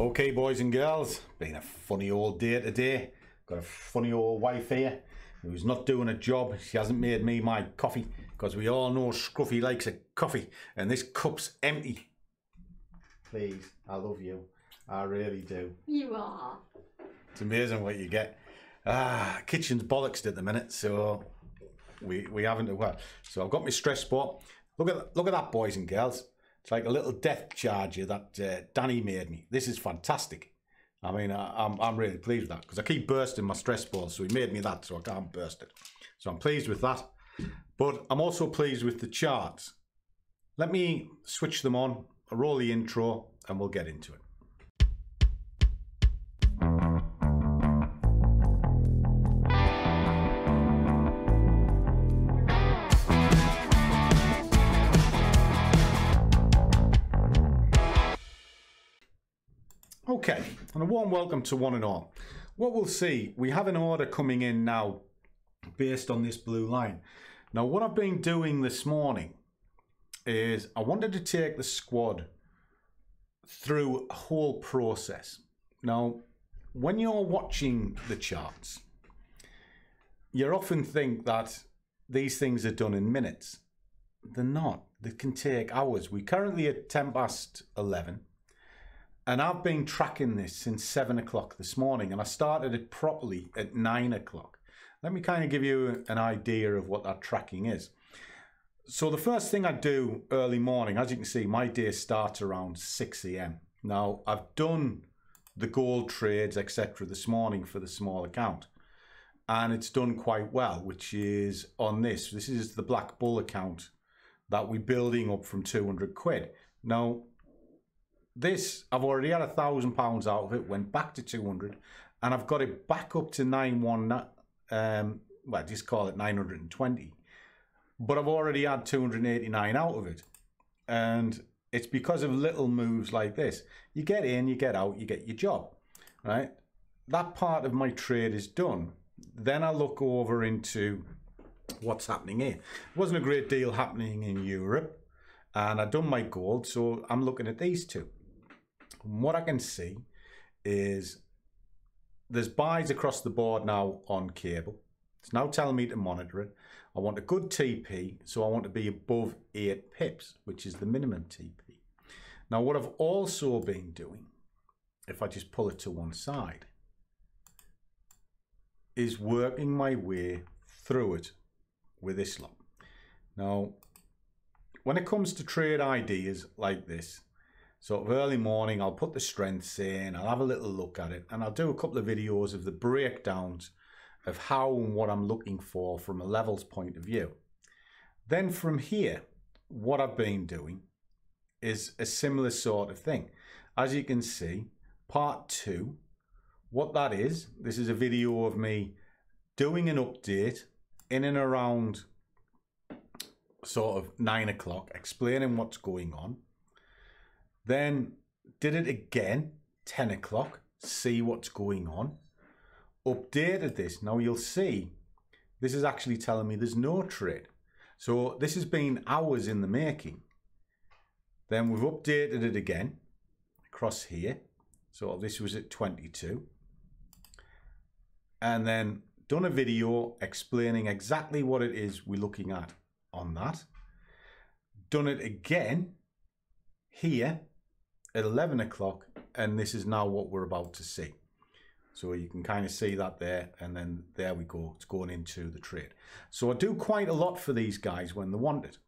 Okay, boys and girls, been a funny old day today. Got a funny old wife here who's not doing a job. She hasn't made me my coffee because we all know Scruffy likes a coffee and this cup's empty. Please, I love you. I really do. You are. It's amazing what you get. Ah, kitchen's bollocksed at the minute, so we we haven't well. So I've got my stress spot. Look at look at that, boys and girls. It's like a little death charger that uh, Danny made me. This is fantastic. I mean, I, am I'm really pleased with that because I keep bursting my stress balls. So he made me that, so I can't burst it. So I'm pleased with that. But I'm also pleased with the charts. Let me switch them on, I roll the intro, and we'll get into it. Okay, and a warm welcome to one and all. What we'll see, we have an order coming in now based on this blue line. Now, what I've been doing this morning is I wanted to take the squad through a whole process. Now, when you're watching the charts, you often think that these things are done in minutes. They're not. They can take hours. We're currently at 10 past 11 and I've been tracking this since seven o'clock this morning, and I started it properly at nine o'clock. Let me kind of give you an idea of what that tracking is. So the first thing I do early morning, as you can see, my day starts around 6 a.m. Now I've done the gold trades, etc. this morning for the small account. And it's done quite well, which is on this. This is the BlackBull account that we're building up from 200 quid. Now, this, I've already had a thousand pounds out of it, went back to 200, and I've got it back up to 91, um, well, just call it 920. But I've already had 289 out of it. And it's because of little moves like this. You get in, you get out, you get your job, right? That part of my trade is done. Then I look over into what's happening here. There wasn't a great deal happening in Europe, and I've done my gold, so I'm looking at these two what I can see is there's buys across the board now on cable. It's now telling me to monitor it. I want a good TP, so I want to be above 8 pips, which is the minimum TP. Now, what I've also been doing, if I just pull it to one side, is working my way through it with this lot. Now, when it comes to trade ideas like this, of early morning, I'll put the strengths in, I'll have a little look at it, and I'll do a couple of videos of the breakdowns of how and what I'm looking for from a levels point of view. Then from here, what I've been doing is a similar sort of thing. As you can see, part two, what that is, this is a video of me doing an update in and around sort of nine o'clock, explaining what's going on then did it again, 10 o'clock, see what's going on. Updated this. Now you'll see this is actually telling me there's no trade. So this has been hours in the making. Then we've updated it again across here. So this was at 22. And then done a video explaining exactly what it is we're looking at on that. Done it again here at 11 o'clock and this is now what we're about to see. So you can kind of see that there and then there we go. It's going into the trade. So I do quite a lot for these guys when they want it.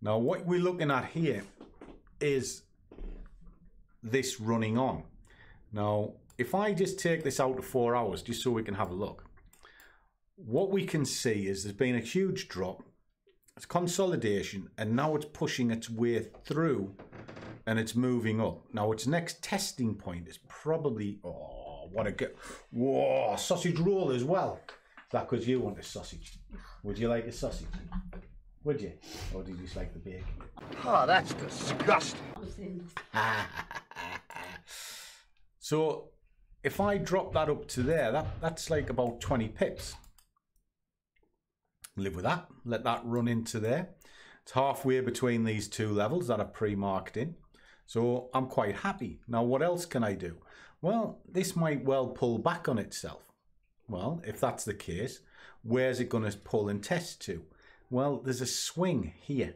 Now what we're looking at here is this running on. Now if I just take this out to four hours just so we can have a look. What we can see is there's been a huge drop. It's consolidation and now it's pushing its way through and it's moving up. Now its next testing point is probably, oh, what a good, whoa, sausage roll as well. Is that because you want a sausage? Would you like a sausage? Would you? Or did you just like the bacon? Oh, that's disgusting. so if I drop that up to there, that, that's like about 20 pips. Live with that. Let that run into there. It's halfway between these two levels that I've pre-marked in. So I'm quite happy. Now, what else can I do? Well, this might well pull back on itself. Well, if that's the case, where's it going to pull and test to? Well, there's a swing here.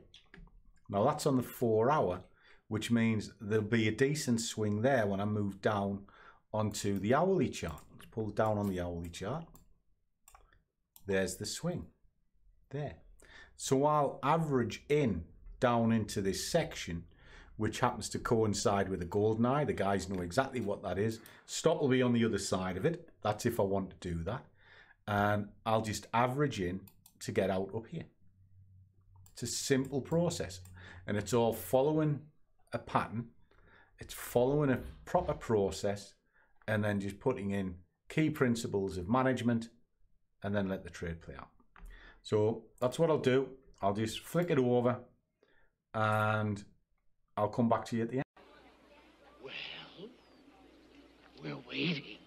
Now that's on the four hour, which means there'll be a decent swing there when I move down onto the hourly chart. Let's pull down on the hourly chart. There's the swing there. So I'll average in down into this section, which happens to coincide with a golden eye. The guys know exactly what that is. Stop will be on the other side of it. That's if I want to do that. And I'll just average in to get out up here. It's a simple process. And it's all following a pattern. It's following a proper process and then just putting in key principles of management and then let the trade play out. So that's what I'll do. I'll just flick it over and I'll come back to you at the end. Well, we're waiting.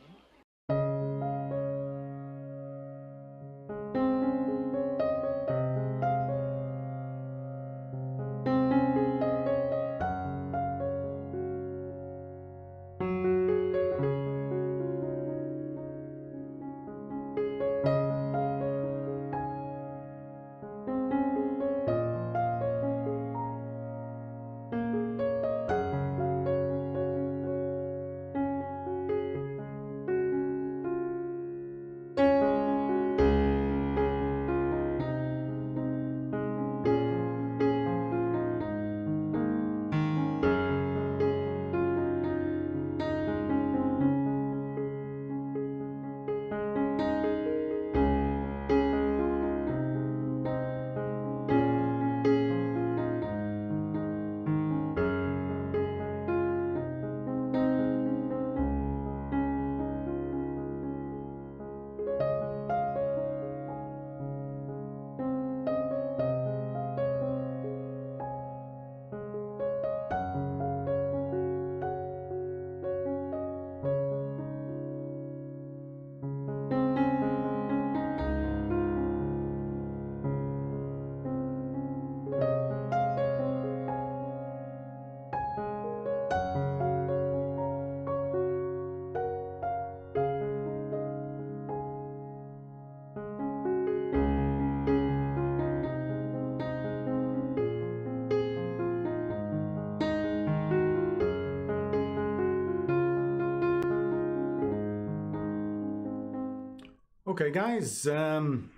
Okay, guys, um,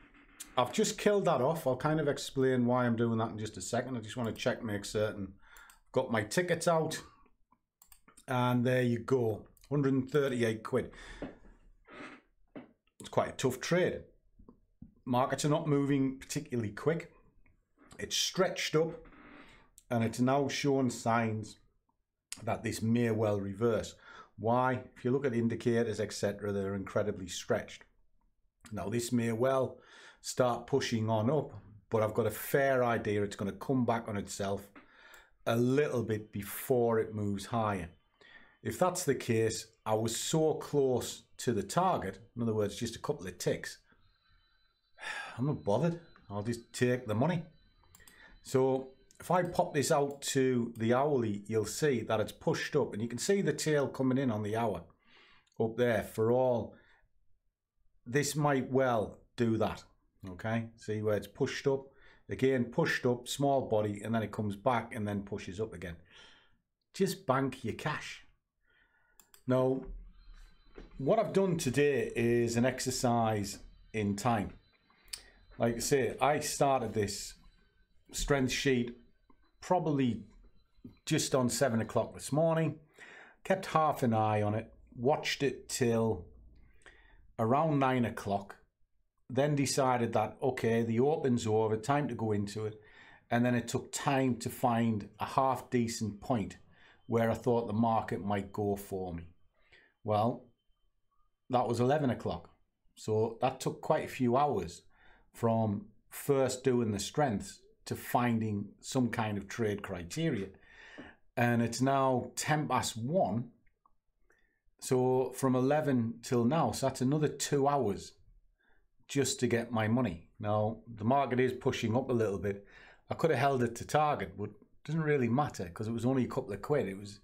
I've just killed that off. I'll kind of explain why I'm doing that in just a second. I just want to check, make certain I've got my tickets out. And there you go, 138 quid. It's quite a tough trade. Markets are not moving particularly quick. It's stretched up and it's now showing signs that this may well reverse. Why? If you look at indicators, etc., they're incredibly stretched. Now, this may well start pushing on up, but I've got a fair idea it's going to come back on itself a little bit before it moves higher. If that's the case, I was so close to the target, in other words, just a couple of ticks, I'm not bothered. I'll just take the money. So if I pop this out to the hourly, you'll see that it's pushed up and you can see the tail coming in on the hour up there for all this might well do that. Okay, see where it's pushed up again, pushed up, small body, and then it comes back and then pushes up again. Just bank your cash. Now, what I've done today is an exercise in time. Like I say, I started this strength sheet probably just on seven o'clock this morning, kept half an eye on it, watched it till around nine o'clock, then decided that, okay, the open's over, time to go into it. And then it took time to find a half decent point where I thought the market might go for me. Well, that was 11 o'clock. So that took quite a few hours from first doing the strengths to finding some kind of trade criteria. And it's now 10 past one so from 11 till now, so that's another two hours just to get my money. Now, the market is pushing up a little bit. I could have held it to target, but it doesn't really matter because it was only a couple of quid. It was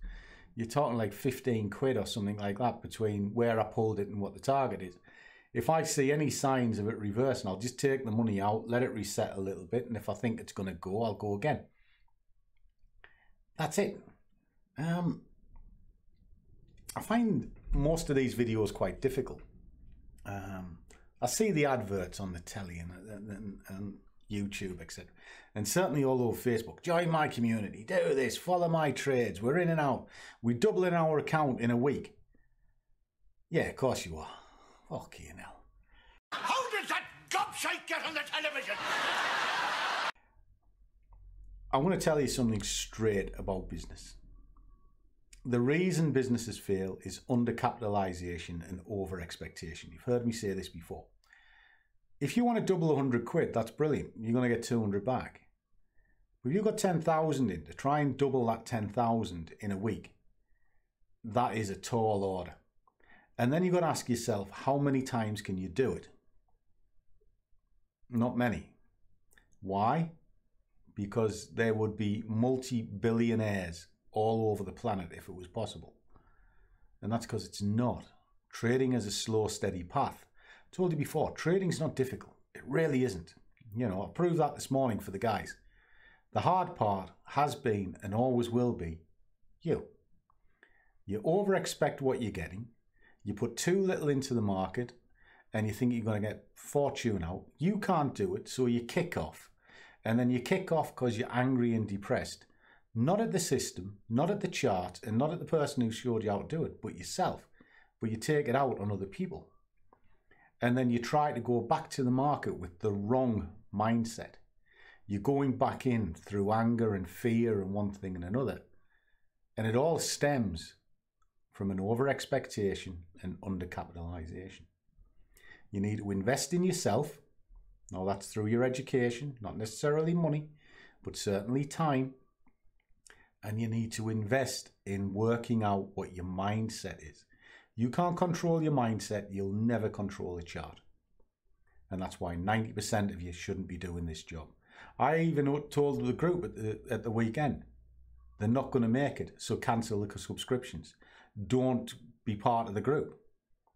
you're talking like 15 quid or something like that between where I pulled it and what the target is. If I see any signs of it reversing, I'll just take the money out, let it reset a little bit, and if I think it's going to go, I'll go again. That's it. Um, I find most of these videos quite difficult. Um, I see the adverts on the telly and, and, and YouTube, etc. And certainly all over Facebook. Join my community. Do this. Follow my trades. We're in and out. We're doubling our account in a week. Yeah, of course you are. Fucking hell. How did that gobshite get on the television? I want to tell you something straight about business. The reason businesses fail is undercapitalization and over expectation. You've heard me say this before. If you want to double 100 quid, that's brilliant. You're going to get 200 back. But if you've got 10,000 in to try and double that 10,000 in a week, that is a tall order. And then you've got to ask yourself, how many times can you do it? Not many. Why? Because there would be multi billionaires all over the planet if it was possible. And that's because it's not. Trading is a slow, steady path. I told you before, trading's not difficult. It really isn't. You know, I proved that this morning for the guys. The hard part has been and always will be you. You over expect what you're getting, you put too little into the market, and you think you're going to get fortune out. You can't do it, so you kick off. And then you kick off because you're angry and depressed. Not at the system, not at the chart, and not at the person who showed you how to do it, but yourself. But you take it out on other people. And then you try to go back to the market with the wrong mindset. You're going back in through anger and fear and one thing and another. And it all stems from an over expectation and undercapitalization. You need to invest in yourself. Now, that's through your education, not necessarily money, but certainly time. And you need to invest in working out what your mindset is. You can't control your mindset, you'll never control a chart. And that's why 90% of you shouldn't be doing this job. I even told the group at the, at the weekend, they're not going to make it, so cancel the subscriptions. Don't be part of the group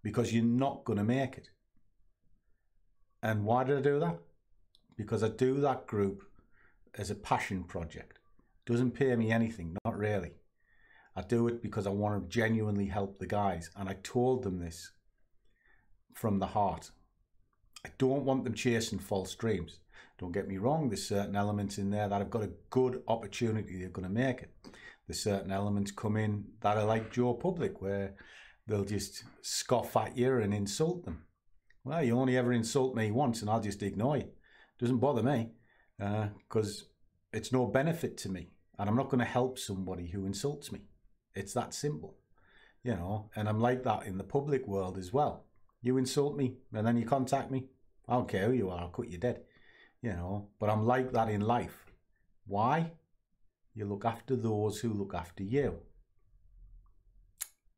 because you're not going to make it. And why did I do that? Because I do that group as a passion project. Doesn't pay me anything, not really. I do it because I want to genuinely help the guys. And I told them this from the heart. I don't want them chasing false dreams. Don't get me wrong, there's certain elements in there that have got a good opportunity, they're going to make it. There's certain elements come in that are like Joe Public, where they'll just scoff at you and insult them. Well, you only ever insult me once and I'll just ignore you. Doesn't bother me because uh, it's no benefit to me. And I'm not going to help somebody who insults me. It's that simple, you know. And I'm like that in the public world as well. You insult me and then you contact me. I don't care who you are, I'll cut you dead you know. But I'm like that in life. Why? You look after those who look after you.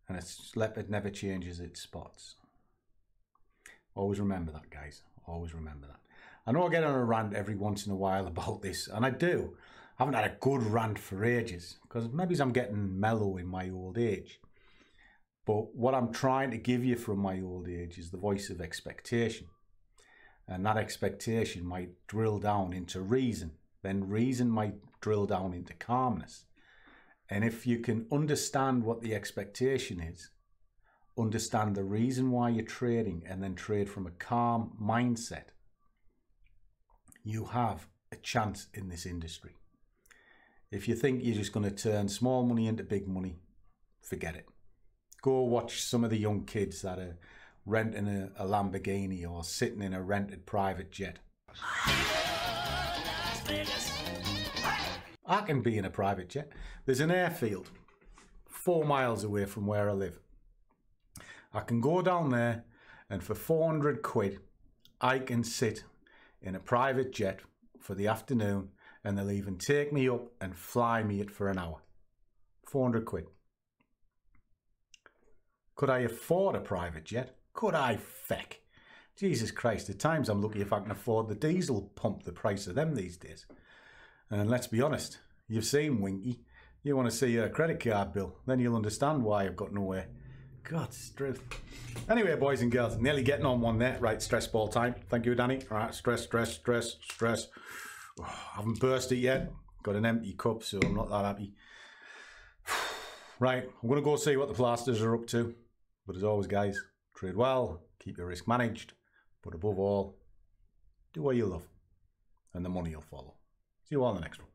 And a leopard never changes its spots. Always remember that, guys. Always remember that. I know I get on a rant every once in a while about this, and I do. I haven't had a good rant for ages because maybe I'm getting mellow in my old age. But what I'm trying to give you from my old age is the voice of expectation. And that expectation might drill down into reason. Then reason might drill down into calmness. And if you can understand what the expectation is, understand the reason why you're trading, and then trade from a calm mindset, you have a chance in this industry. If you think you're just going to turn small money into big money, forget it. Go watch some of the young kids that are renting a, a Lamborghini or sitting in a rented private jet. I can be in a private jet. There's an airfield four miles away from where I live. I can go down there and for 400 quid, I can sit in a private jet for the afternoon and they'll even take me up and fly me it for an hour. 400 quid. Could I afford a private jet? Could I feck? Jesus Christ, at times I'm lucky if I can afford the diesel pump the price of them these days. And let's be honest, you've seen Winky. You want to see a credit card bill. Then you'll understand why I've got nowhere. God, stress. Anyway, boys and girls, nearly getting on one there. Right, stress ball time. Thank you, Danny. All right, stress, stress, stress, stress. Oh, haven't burst it yet. Got an empty cup, so I'm not that happy. Right, I'm going to go see what the plasters are up to. But as always, guys, trade well, keep your risk managed, but above all, do what you love, and the money will follow. See you all in the next one.